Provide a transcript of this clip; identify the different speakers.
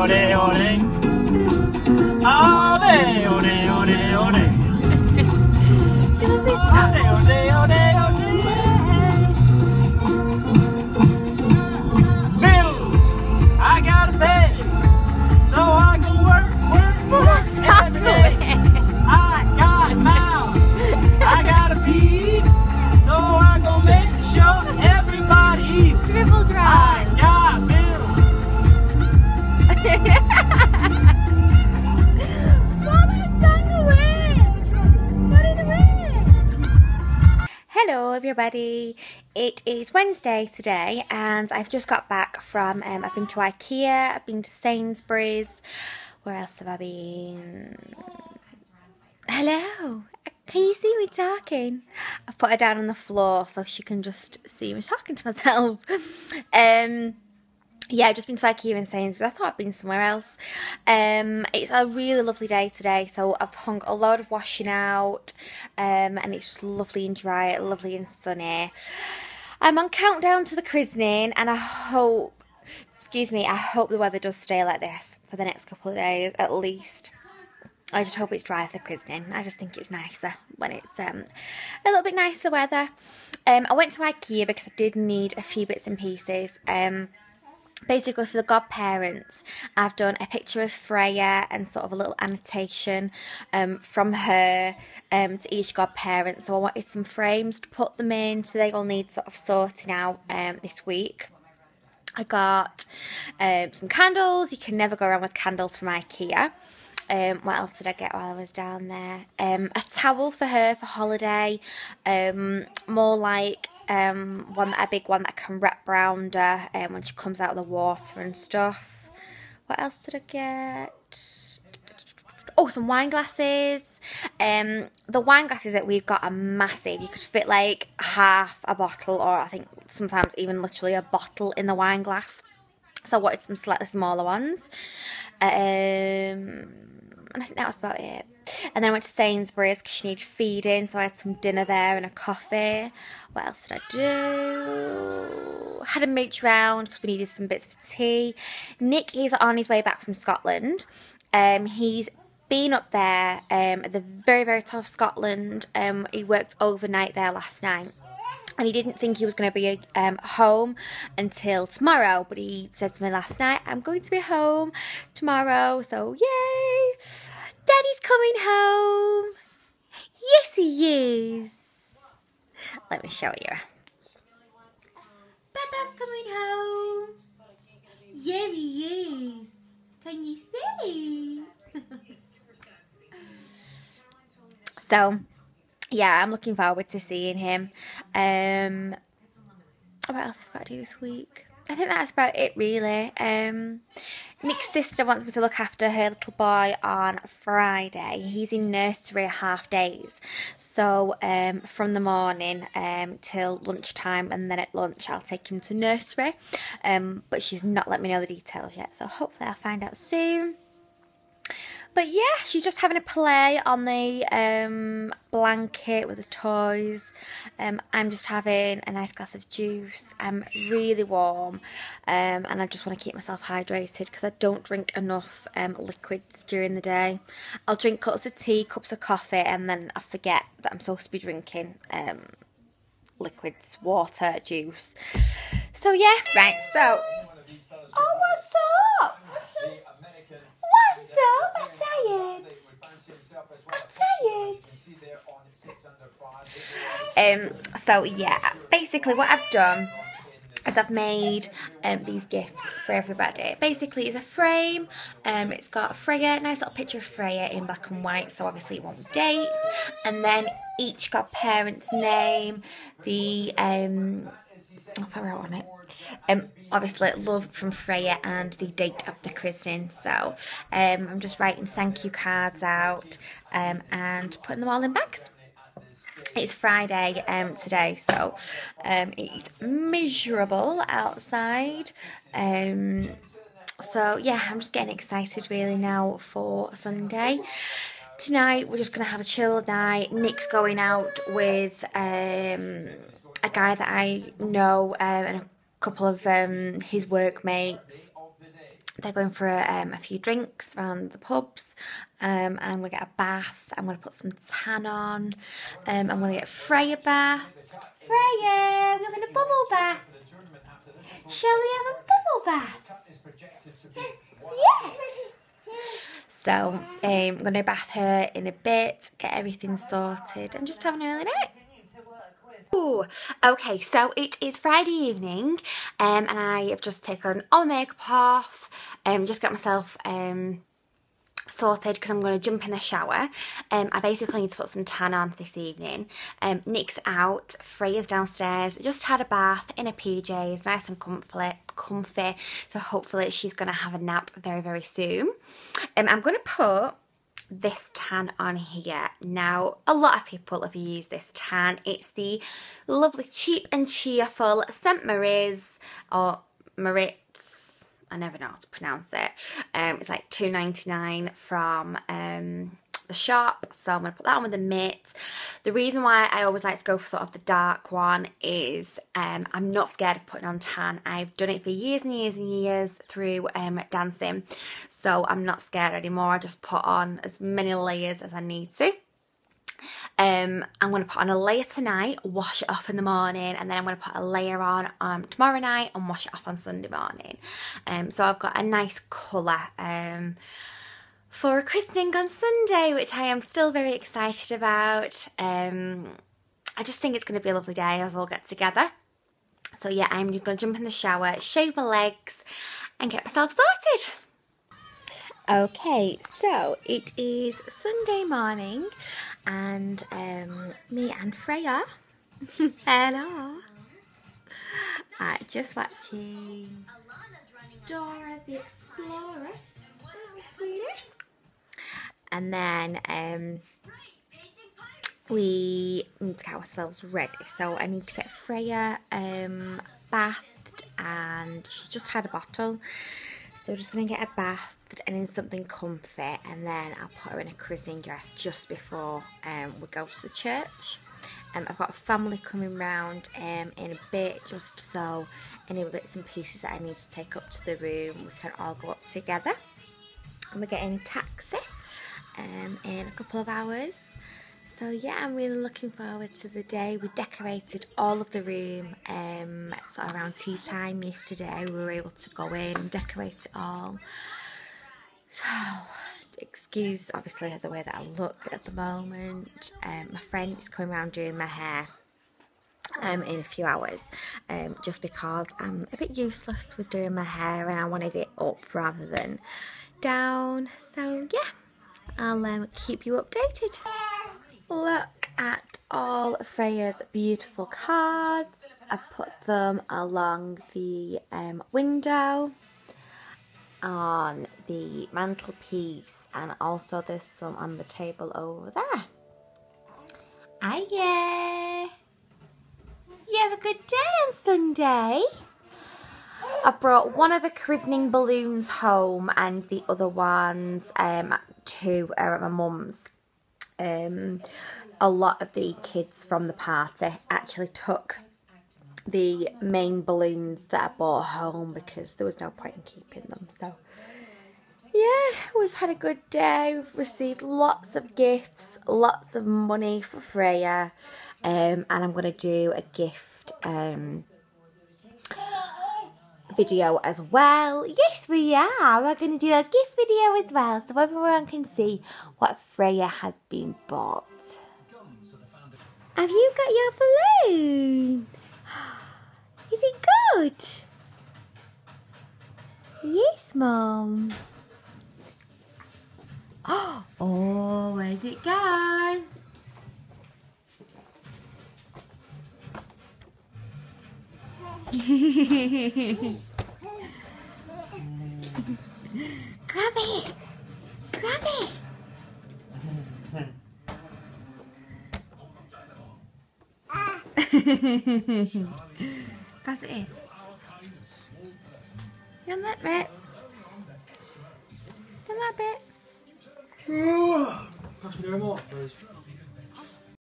Speaker 1: ole, ole.
Speaker 2: Hello everybody, it is Wednesday today and I've just got back from, um, I've been to Ikea, I've been to Sainsbury's, where else have I been? Hello, can you see me talking? I've put her down on the floor so she can just see me talking to myself. um, yeah, I've just been to IKEA and Sainsbury's. I thought I'd been somewhere else. Um, it's a really lovely day today, so I've hung a load of washing out, um, and it's just lovely and dry, lovely and sunny. I'm on countdown to the christening, and I hope, excuse me, I hope the weather does stay like this for the next couple of days at least. I just hope it's dry for the christening. I just think it's nicer when it's um, a little bit nicer weather. Um, I went to IKEA because I did need a few bits and pieces. Um, basically for the godparents I've done a picture of Freya and sort of a little annotation um, from her um, to each godparent so I wanted some frames to put them in so they all need sort of sorting out um, this week I got um, some candles you can never go wrong with candles from Ikea um, what else did I get while I was down there? Um, a towel for her for holiday. Um, more like um, one a big one that can wrap around her um, when she comes out of the water and stuff. What else did I get? Oh, some wine glasses. Um, the wine glasses that we've got are massive. You could fit like half a bottle, or I think sometimes even literally a bottle in the wine glass. So I wanted some slightly smaller ones. Um, and I think that was about it. And then I went to Sainsbury's because she needed feeding, so I had some dinner there and a coffee. What else did I do? Had a mooch round because we needed some bits for tea. Nick is on his way back from Scotland. Um, he's been up there um, at the very, very top of Scotland. Um, he worked overnight there last night and he didn't think he was going to be um, home until tomorrow. But he said to me last night, "I'm going to be home tomorrow." So yay! Coming home. Yes, he is. Let me show you. Papa's coming home. Yeah, he is. Can you see? so yeah, I'm looking forward to seeing him. Um, what else have I got to do this week? I think that's about it, really. Um, Nick's sister wants me to look after her little boy on Friday. He's in nursery half days, so um, from the morning um, till lunchtime, and then at lunch I'll take him to nursery. Um, but she's not let me know the details yet, so hopefully I'll find out soon. But yeah, she's just having a play on the um, blanket with the toys. Um, I'm just having a nice glass of juice. I'm really warm um, and I just want to keep myself hydrated because I don't drink enough um, liquids during the day. I'll drink cups of tea, cups of coffee and then I forget that I'm supposed to be drinking um, liquids, water, juice. So yeah, right, so... Oh, what's up? What's up? I'm tired. I'm tired. Um, so yeah, basically what I've done is I've made um, these gifts for everybody. Basically, it's a frame. Um, it's got Freya, nice little picture of Freya in black and white, so obviously it won't date. And then each godparent's name, the um, if I wrote on it. Um, obviously, love from Freya and the date of the christening. So um, I'm just writing thank you cards out um, and putting them all in bags. It's Friday um, today, so um, it's miserable outside. Um, so yeah, I'm just getting excited really now for Sunday. Tonight we're just going to have a chill night. Nick's going out with um, a guy that I know um, and a couple of um, his workmates. They're going for um, a few drinks around the pubs. Um, and to get a bath. I'm going to put some tan on. Um, I'm going to get Freya bathed. Freya, we're having a bubble bath. Shall we have a bubble bath? Yeah. So um, I'm going to bath her in a bit, get everything sorted and just have an early night. Ooh, okay, so it is Friday evening um, and I have just taken all my makeup off, um, just got myself um, sorted because I'm going to jump in the shower. Um, I basically need to put some tan on this evening. Um, Nick's out, Freya's downstairs, just had a bath in her PJs, nice and comfy, comfy. so hopefully she's going to have a nap very, very soon. Um, I'm going to put this tan on here. Now, a lot of people have used this tan. It's the lovely Cheap and Cheerful St. Marie's or Moriz. I never know how to pronounce it. Um, it's like two ninety nine from um, the shop. So I'm going to put that on with the mitt. The reason why I always like to go for sort of the dark one is um, I'm not scared of putting on tan. I've done it for years and years and years through um, dancing. So I'm not scared anymore. I just put on as many layers as I need to. Um, I'm going to put on a layer tonight, wash it off in the morning, and then I'm going to put a layer on um, tomorrow night and wash it off on Sunday morning. Um, so I've got a nice colour. Um, for a christening on Sunday, which I am still very excited about. Um, I just think it's going to be a lovely day as we all get together. So yeah, I'm going to jump in the shower, shave my legs and get myself sorted. Okay, so it is Sunday morning and um, me and Freya, hello, are just watching Dora the Explorer. Oh, sweetie and then um, we need to get ourselves ready. So I need to get Freya um, bathed and she's just had a bottle. So we're just going to get her bathed and in something comfy and then I'll put her in a christening dress just before um, we go to the church. Um, I've got a family coming round um, in a bit just so any bits and pieces that I need to take up to the room we can all go up together. And we're getting a taxi um, in a couple of hours. So yeah, I'm really looking forward to the day. We decorated all of the room um, sort of around tea time yesterday. We were able to go in and decorate it all. So, excuse obviously the way that I look at the moment. Um, my friend is coming around doing my hair um, in a few hours um, just because I'm a bit useless with doing my hair and I wanted it up rather than down. So yeah. I'll um, keep you updated. Look at all Freya's beautiful cards. I've put them along the um, window, on the mantelpiece, and also there's some on the table over there. Hiya! You have a good day on Sunday? I brought one of the christening balloons home and the other ones um, two are at my mum's. Um, a lot of the kids from the party actually took the main balloons that I bought home because there was no point in keeping them. So, yeah, we've had a good day. We've received lots of gifts, lots of money for Freya. Um, and I'm going to do a gift um, video as well. Yes, we are. We're going to do a gift video as well so everyone can see what Freya has been bought. Have you got your balloon? Is it good? Yes, Mum. Oh, where's it gone? Grab it! Grab it! Pass it in. You on that bit? You on that bit?
Speaker 1: Pass me the remote, please.